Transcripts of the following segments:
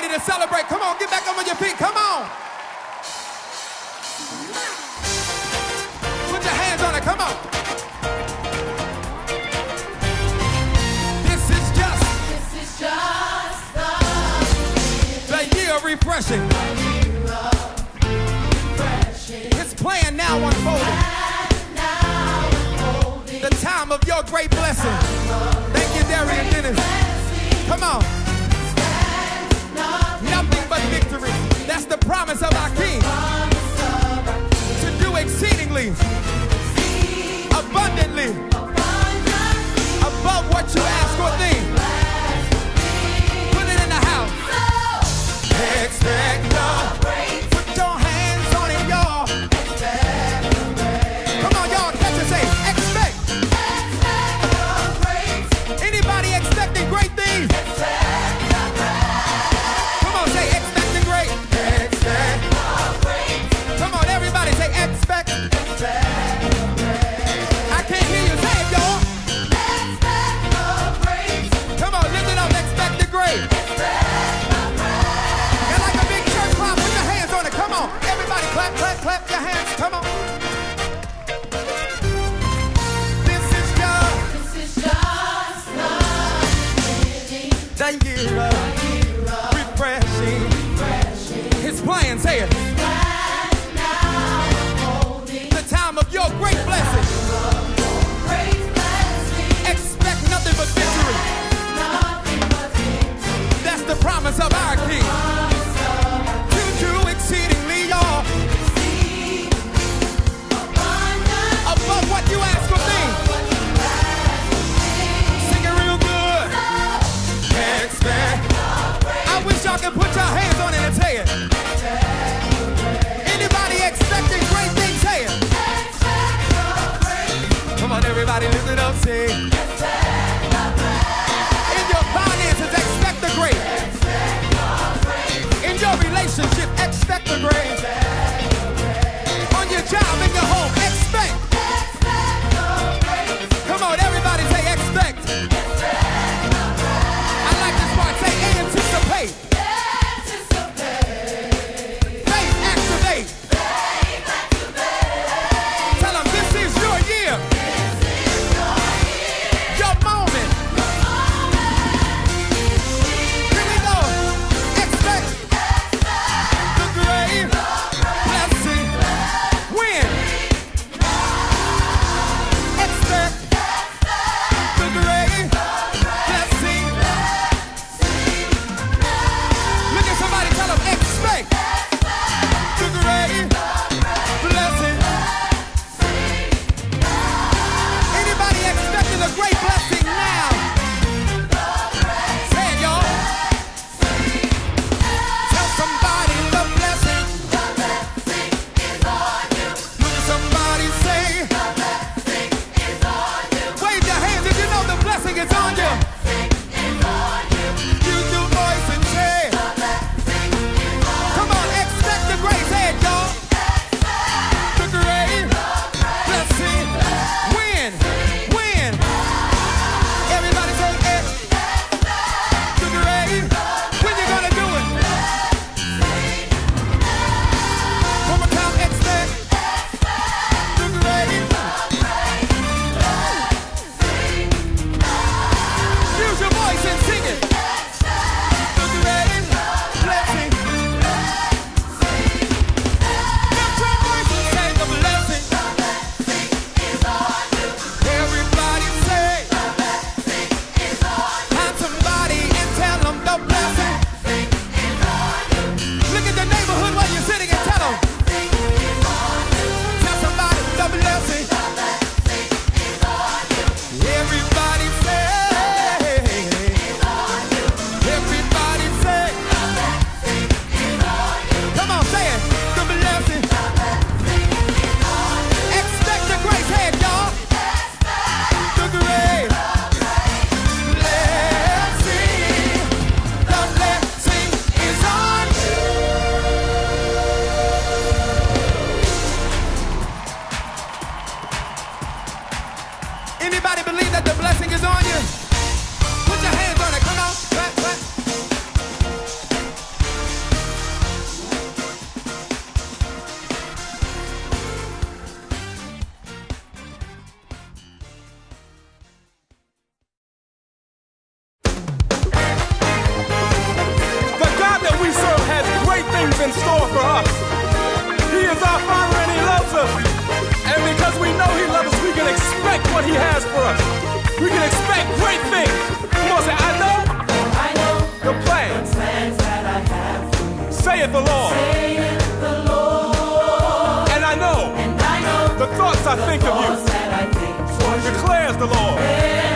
ready to celebrate. Come on, get back up on your feet. Come on. Put your hands on it. Come on. This is just This is just the the year of refreshing. refreshing. His plan now unfolding. Now. The time of your great blessing. Thank you, Darian Dennis. Blessing Come on. That's the promise of our King. To do exceedingly, Abundantly above what you ask or think. Plan, say it. The time of your great blessing. Expect. Nothing but victory. That's the promise of our King. saith the Lord. Saith the Lord. And I know, and I know the thoughts I think of you, declares the Lord.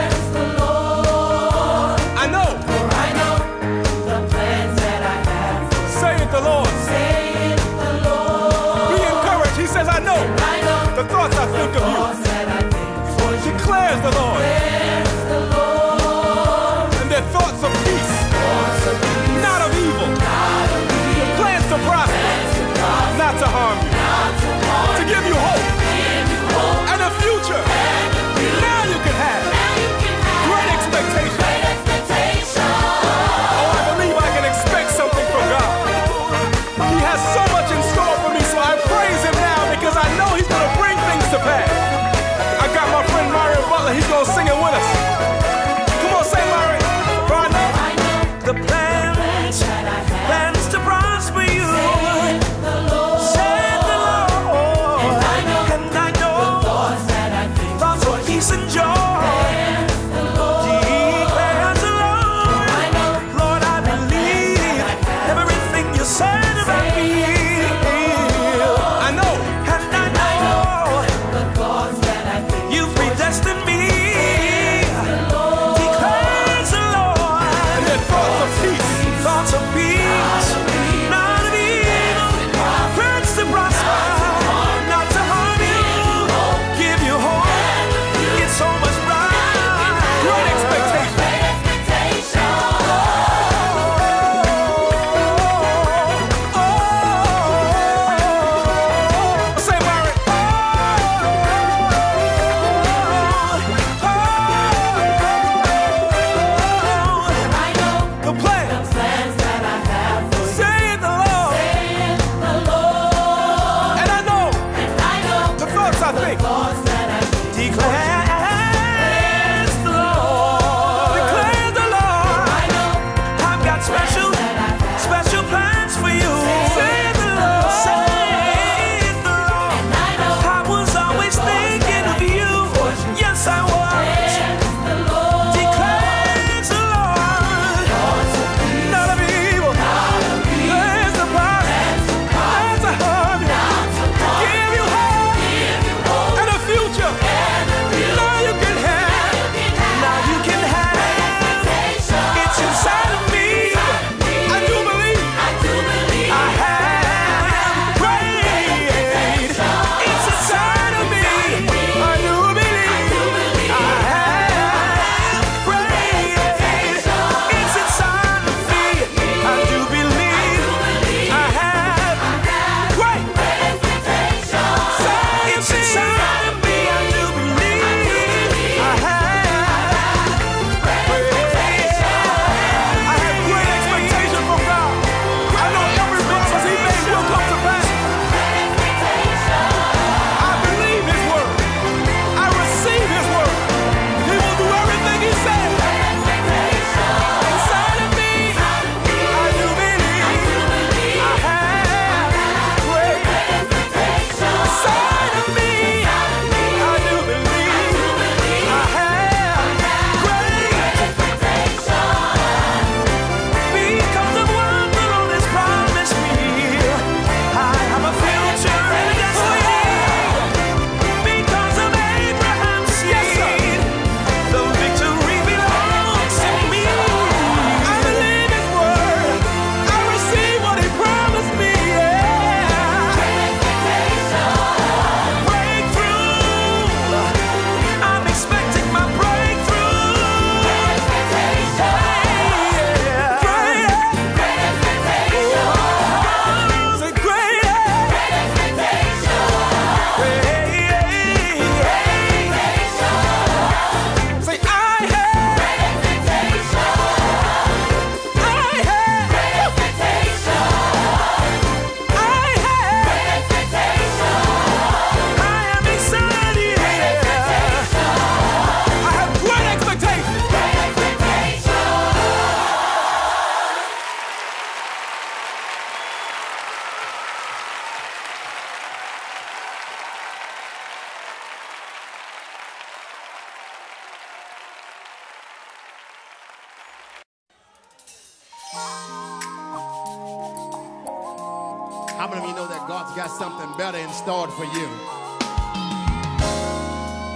got something better in store for you.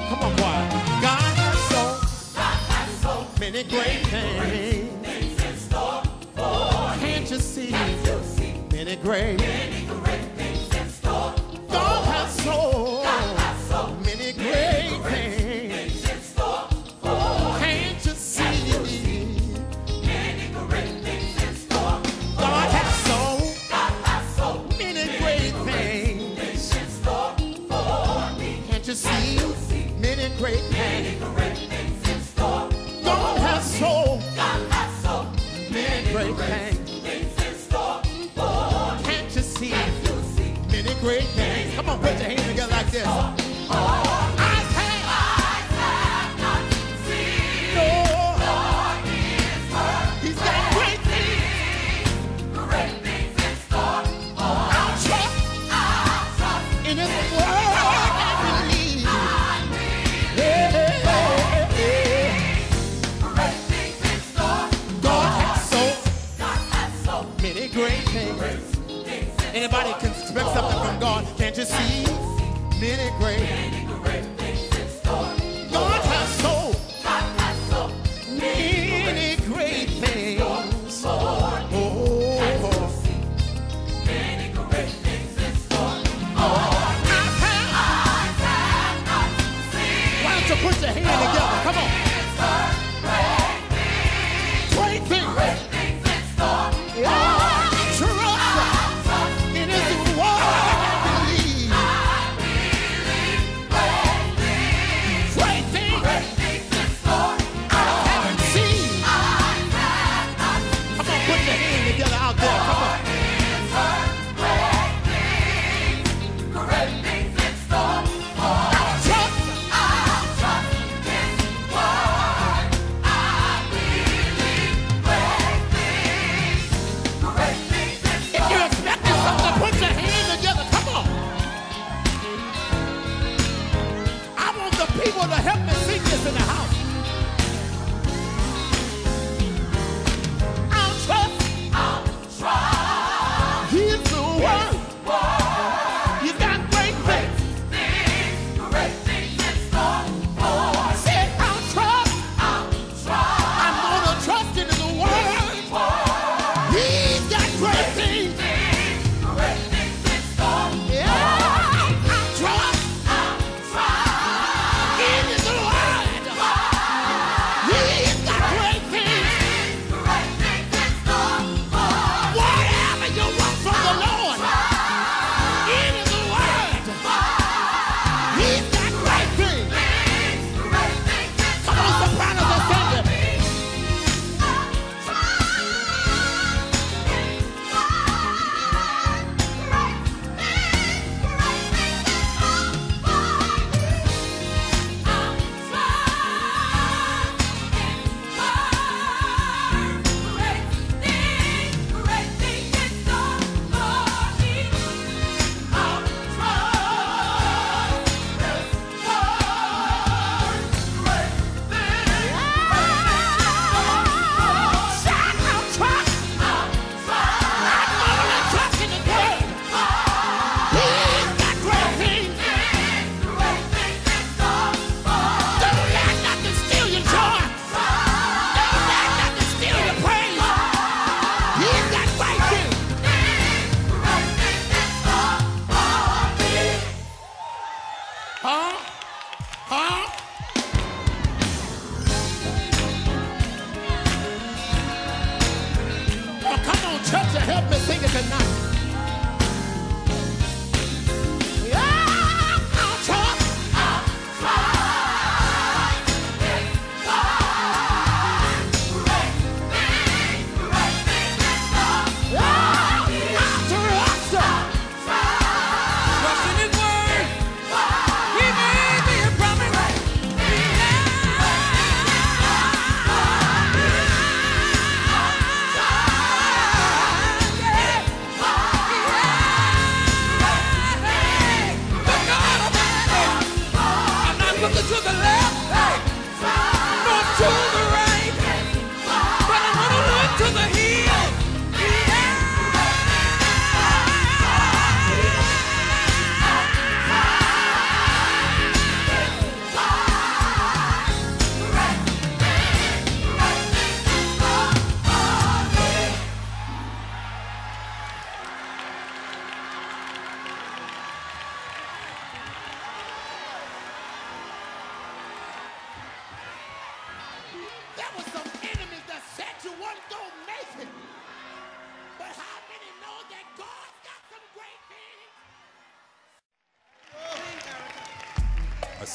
Come on, choir. God has so, God has so many great things, things in store for Can't you see? Can't you see many great, many great great.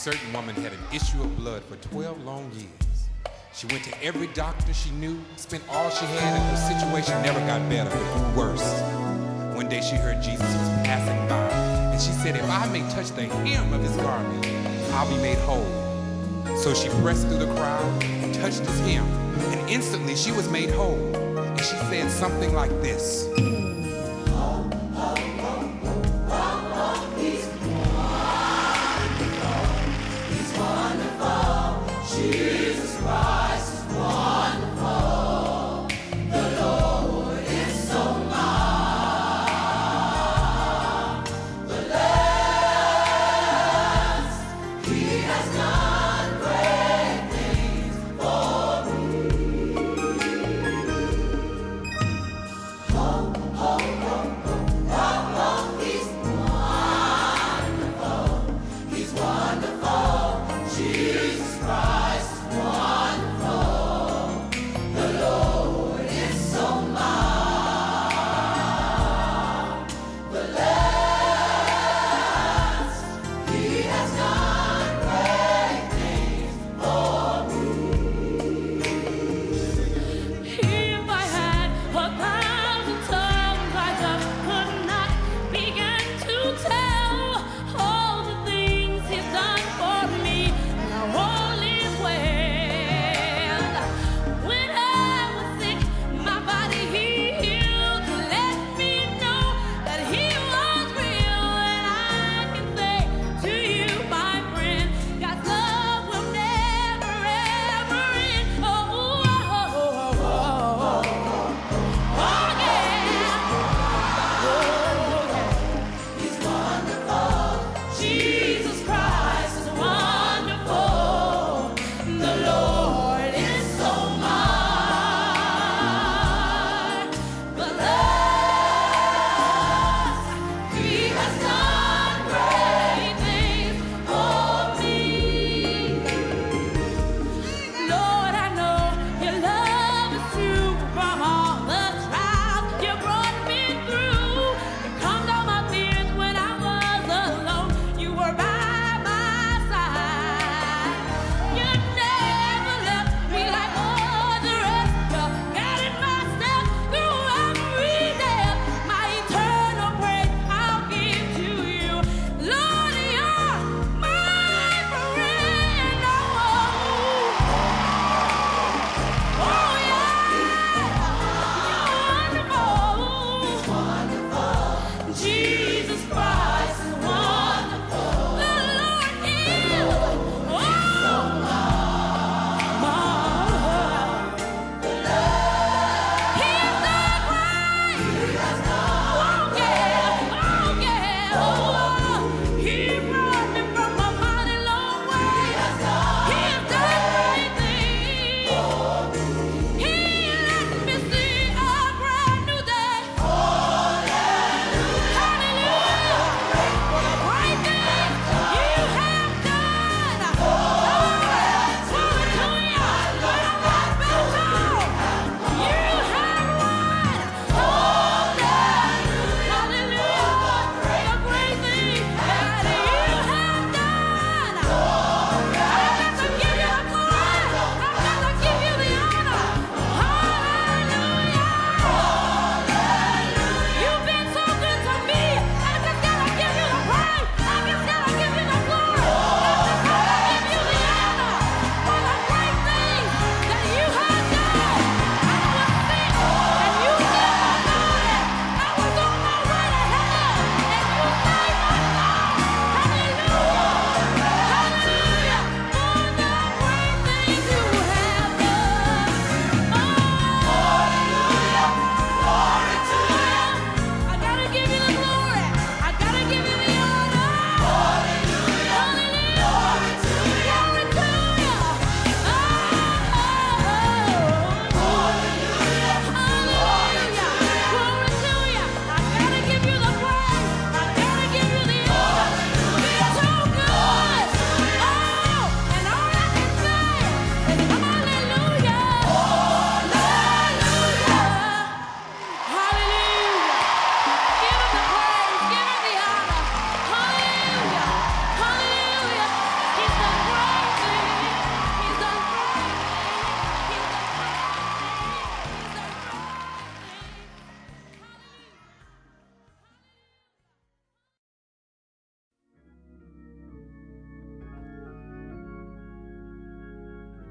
Certain woman had an issue of blood for 12 long years. She went to every doctor she knew, spent all she had, and her situation never got better, but worse. One day she heard Jesus was passing by, and she said, If I may touch the hem of his garment, I'll be made whole. So she pressed through the crowd and touched his hem, and instantly she was made whole. And she said something like this. Yeah.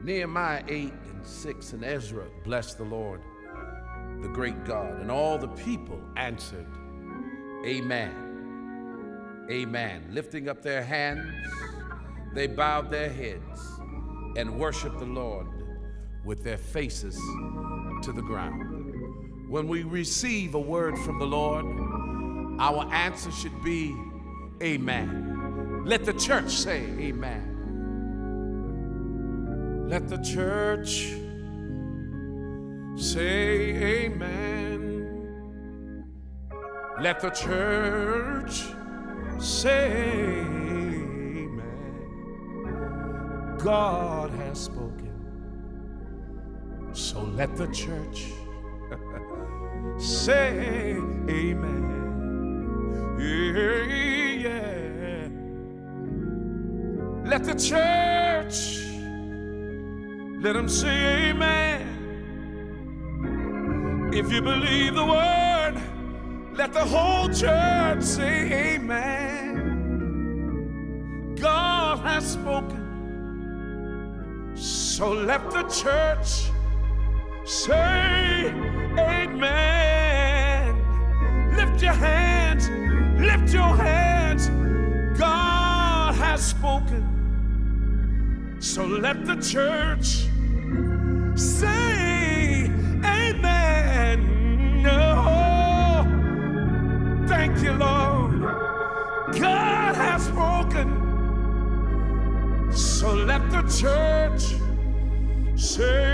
Nehemiah 8 and 6 and Ezra blessed the Lord, the great God, and all the people answered, Amen. Amen. Lifting up their hands, they bowed their heads and worshiped the Lord with their faces to the ground. When we receive a word from the Lord, our answer should be Amen. Let the church say Amen. Let the church say amen. Let the church say amen. God has spoken. So let the church say amen. Yeah. Let the church let them say amen. If you believe the word, let the whole church say amen. God has spoken. So let the church say amen. Lift your hands, lift your hands. God has spoken. So let the church say amen. Thank you, Lord. God has spoken. So let the church say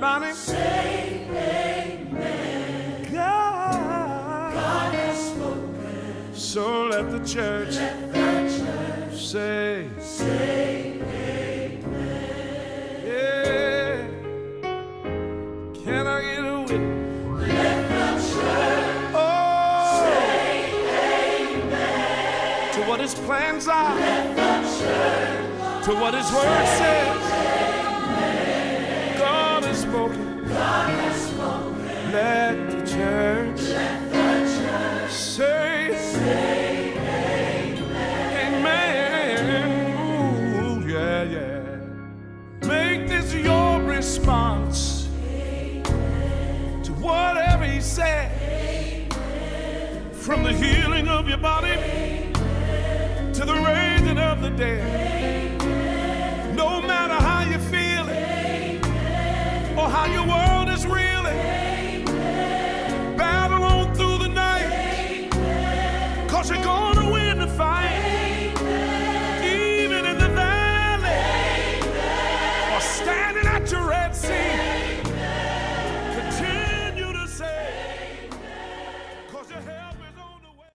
Everybody say amen. God, God has spoken. So let the church, say, say amen. Yeah. Can I get a witness? Let the church oh, say amen. To what his plans are. Let the church to what his word says. To the raising of the dead.